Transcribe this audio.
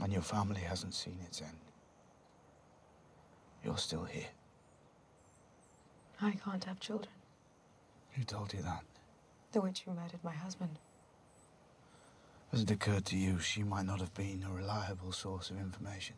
And your family hasn't seen its end. You're still here. I can't have children. Who told you that? The witch who murdered my husband. Has it occurred to you she might not have been a reliable source of information?